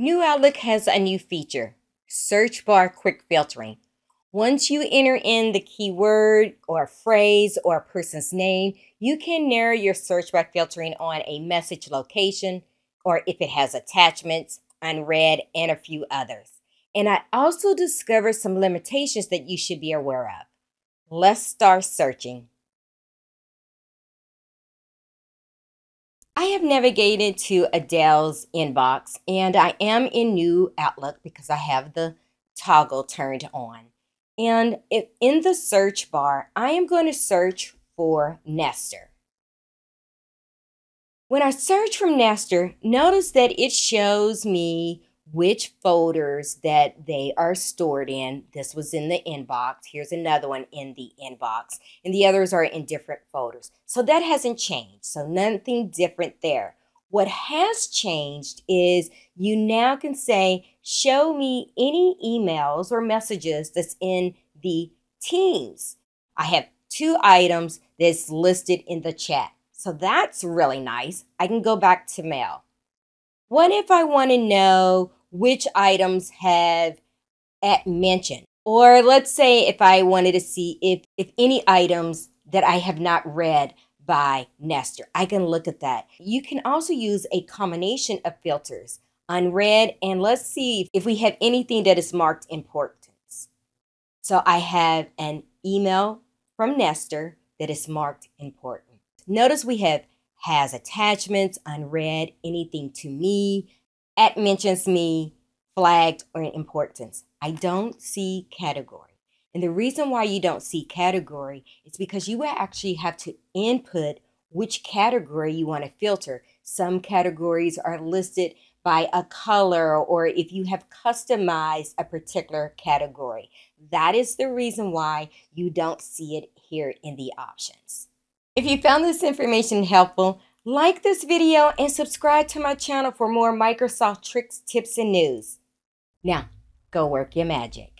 New Outlook has a new feature search bar quick filtering. Once you enter in the keyword or phrase or a person's name, you can narrow your search by filtering on a message location or if it has attachments, unread, and a few others. And I also discovered some limitations that you should be aware of. Let's start searching. Have navigated to Adele's inbox and I am in New Outlook because I have the toggle turned on. And in the search bar, I am going to search for Nestor. When I search from Nestor, notice that it shows me which folders that they are stored in. This was in the inbox. Here's another one in the inbox. And the others are in different folders. So that hasn't changed. So nothing different there. What has changed is you now can say, show me any emails or messages that's in the Teams. I have two items that's listed in the chat. So that's really nice. I can go back to mail. What if I want to know which items have at mention. Or let's say if I wanted to see if, if any items that I have not read by Nestor, I can look at that. You can also use a combination of filters, unread, and let's see if we have anything that is marked importance. So I have an email from Nestor that is marked important. Notice we have has attachments, unread, anything to me, at mentions me, flagged, or in importance. I don't see category. And the reason why you don't see category is because you will actually have to input which category you want to filter. Some categories are listed by a color or if you have customized a particular category. That is the reason why you don't see it here in the options. If you found this information helpful, like this video and subscribe to my channel for more Microsoft tricks, tips, and news. Now, go work your magic.